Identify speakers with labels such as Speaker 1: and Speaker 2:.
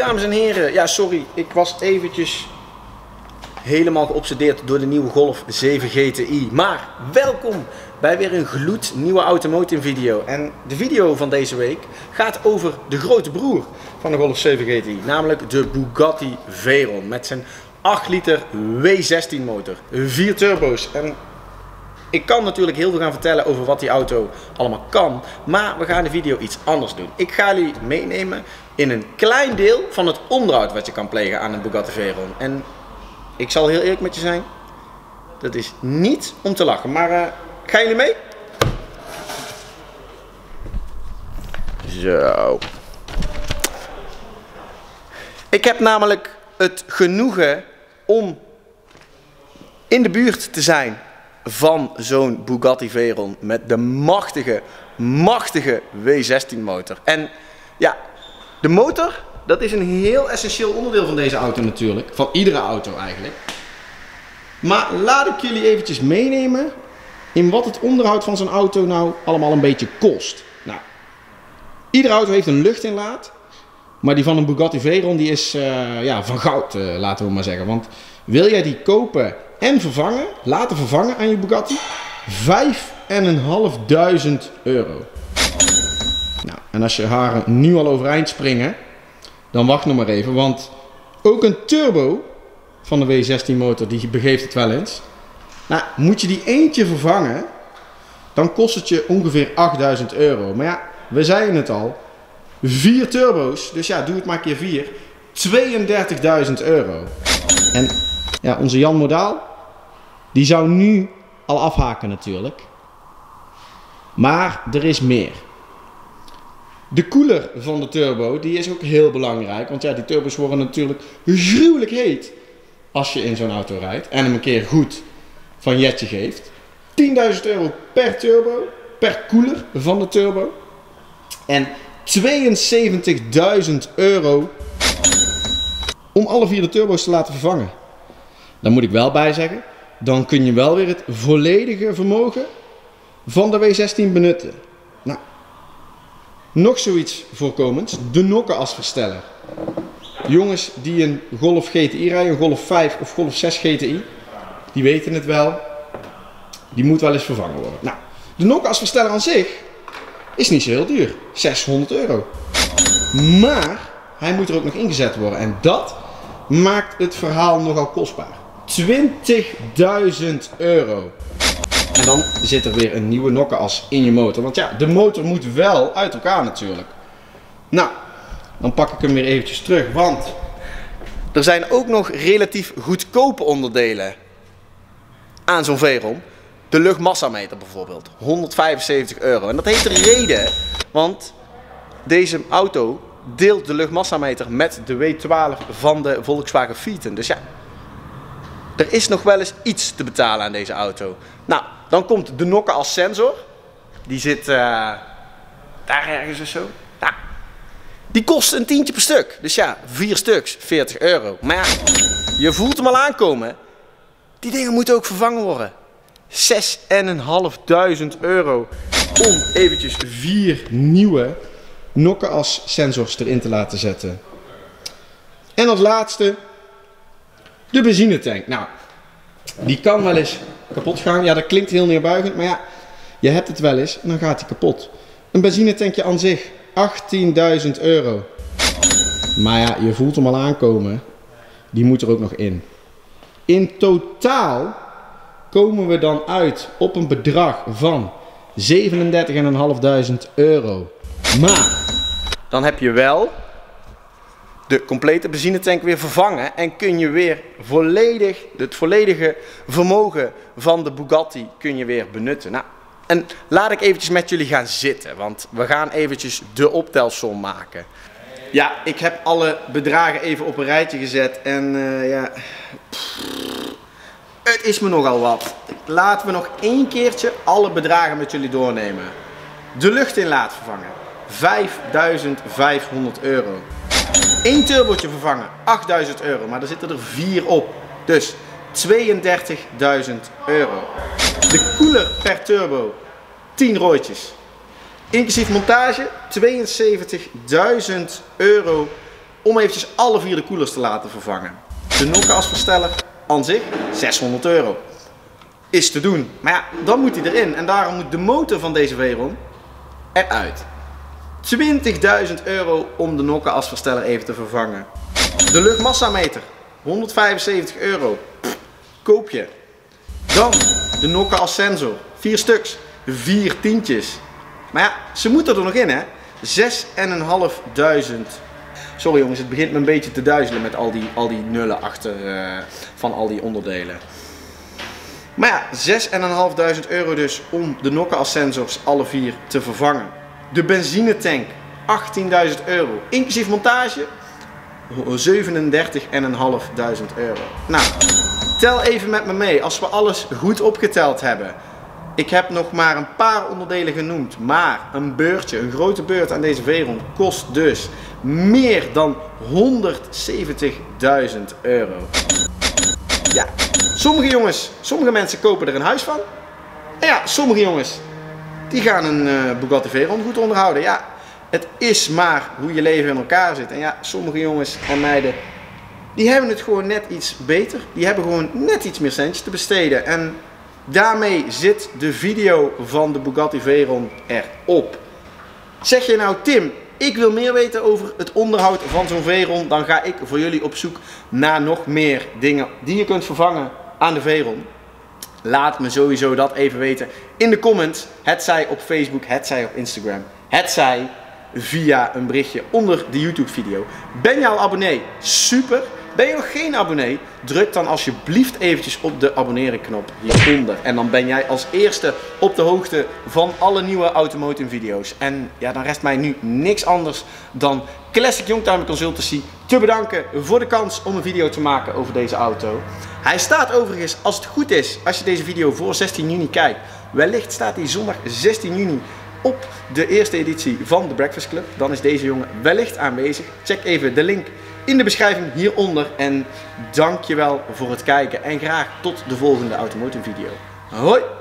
Speaker 1: dames en heren. Ja, sorry, ik was eventjes helemaal geobsedeerd door de nieuwe Golf 7 GTI. Maar welkom bij weer een gloednieuwe automotive video. En de video van deze week gaat over de grote broer van de Golf 7 GTI. Namelijk de Bugatti Veyron met zijn 8 liter W16 motor, 4 turbo's en ik kan natuurlijk heel veel gaan vertellen over wat die auto allemaal kan. Maar we gaan de video iets anders doen. Ik ga jullie meenemen in een klein deel van het onderhoud wat je kan plegen aan een Bugatti Veyron. En ik zal heel eerlijk met je zijn. Dat is niet om te lachen. Maar uh, gaan jullie mee? Zo. Ik heb namelijk het genoegen om in de buurt te zijn van zo'n Bugatti Veyron met de machtige, machtige W16 motor. En ja, de motor, dat is een heel essentieel onderdeel van deze auto natuurlijk. Van iedere auto eigenlijk. Maar laat ik jullie eventjes meenemen in wat het onderhoud van zo'n auto nou allemaal een beetje kost. Nou, iedere auto heeft een luchtinlaat. Maar die van een Bugatti Veyron die is uh, ja, van goud, uh, laten we maar zeggen. Want wil jij die kopen en vervangen, laten vervangen aan je Bugatti, 5.500 euro. Nou, en als je haren nu al overeind springen, dan wacht nog maar even. Want ook een turbo van de W16 motor, die begeeft het wel eens. Nou, moet je die eentje vervangen, dan kost het je ongeveer 8000 euro. Maar ja, we zeiden het al. Vier turbo's, dus ja, doe het maar keer 4. 32.000 euro. En ja, onze Jan Modaal, die zou nu al afhaken natuurlijk. Maar er is meer. De koeler van de turbo, die is ook heel belangrijk. Want ja, die turbo's worden natuurlijk gruwelijk heet als je in zo'n auto rijdt. En hem een keer goed van jetje geeft. 10.000 euro per turbo, per koeler van de turbo. En 72.000 euro om alle vier de turbo's te laten vervangen. Daar moet ik wel bij zeggen, dan kun je wel weer het volledige vermogen van de W16 benutten. Nou, nog zoiets voorkomends, de nokkenasversteller. Jongens die een Golf GTI rijden, een Golf 5 of Golf 6 GTI, die weten het wel. Die moet wel eens vervangen worden. Nou, de nokkenasversteller aan zich is niet zo heel duur. 600 euro. Maar hij moet er ook nog ingezet worden. En dat maakt het verhaal nogal kostbaar. 20.000 euro. En dan zit er weer een nieuwe nokkenas in je motor. Want ja, de motor moet wel uit elkaar natuurlijk. Nou, dan pak ik hem weer eventjes terug. Want er zijn ook nog relatief goedkope onderdelen aan zo'n Veyron. De luchtmassameter bijvoorbeeld. 175 euro. En dat heeft een reden. Want deze auto deelt de luchtmassameter met de W12 van de Volkswagen Phaeton. Dus ja, er is nog wel eens iets te betalen aan deze auto. Nou, dan komt de nokken als sensor. Die zit uh, daar ergens of zo. Nou, die kost een tientje per stuk. Dus ja, vier stuks, 40 euro. Maar ja, je voelt hem al aankomen. Die dingen moeten ook vervangen worden. 6.500 euro om eventjes vier nieuwe nokkenas sensors erin te laten zetten. En als laatste de benzinetank. Nou, die kan wel eens kapot gaan. Ja, dat klinkt heel neerbuigend, maar ja, je hebt het wel eens en dan gaat hij kapot. Een benzinetankje aan zich, 18.000 euro. Maar ja, je voelt hem al aankomen. Die moet er ook nog in. In totaal komen we dan uit op een bedrag van 37.500 euro. Maar dan heb je wel de complete benzinetank weer vervangen en kun je weer volledig, het volledige vermogen van de Bugatti kun je weer benutten. Nou, en laat ik eventjes met jullie gaan zitten, want we gaan eventjes de optelsom maken. Ja, ik heb alle bedragen even op een rijtje gezet en uh, ja, het is me nogal wat. Laten we nog één keertje alle bedragen met jullie doornemen. De luchtinlaat vervangen, 5500 euro. Eén turbootje vervangen, 8000 euro, maar er zitten er vier op. Dus 32.000 euro. De koeler per turbo, 10 rooitjes. Inclusief montage, 72.000 euro om eventjes alle vier de koelers te laten vervangen. De nokkenasversteller aan zich 600 euro. Is te doen. Maar ja, dan moet hij erin. En daarom moet de motor van deze Veyron eruit. 20.000 euro om de nokkenasversteller even te vervangen. De luchtmassameter. 175 euro. koop je. Dan de nokkenas sensor. Vier stuks. Vier tientjes. Maar ja, ze moeten er nog in hè. 6.500. Sorry jongens, het begint me een beetje te duizelen met al die, al die nullen achter uh, van al die onderdelen. Maar ja, 6.500 euro dus om de Nokka sensors alle vier te vervangen. De benzinetank, 18.000 euro. Inclusief montage, 37.500 euro. Nou, tel even met me mee. Als we alles goed opgeteld hebben. Ik heb nog maar een paar onderdelen genoemd. Maar een beurtje, een grote beurt aan deze Veron kost dus meer dan 170.000 euro. Ja, sommige jongens, sommige mensen kopen er een huis van. En ja, sommige jongens, die gaan een uh, Bugatti Veyron goed onderhouden. Ja, het is maar hoe je leven in elkaar zit. En ja, sommige jongens en meiden, die hebben het gewoon net iets beter. Die hebben gewoon net iets meer centjes te besteden. En daarmee zit de video van de Bugatti Veyron erop. Zeg je nou Tim, ik wil meer weten over het onderhoud van zo'n Veyron, dan ga ik voor jullie op zoek naar nog meer dingen die je kunt vervangen aan de Veyron. Laat me sowieso dat even weten in de comments. Het zij op Facebook, het zij op Instagram, het zij via een berichtje onder de YouTube video. Ben je al abonnee? Super! Ben je nog geen abonnee? Druk dan alsjeblieft eventjes op de abonneren knop hieronder. En dan ben jij als eerste op de hoogte van alle nieuwe automotive video's. En ja, dan rest mij nu niks anders dan Classic Youngtimer Consultancy te bedanken voor de kans om een video te maken over deze auto. Hij staat overigens, als het goed is, als je deze video voor 16 juni kijkt, wellicht staat hij zondag 16 juni op de eerste editie van de Breakfast Club. Dan is deze jongen wellicht aanwezig. Check even de link in de beschrijving hieronder. En dankjewel voor het kijken en graag tot de volgende automotive video. Hoi!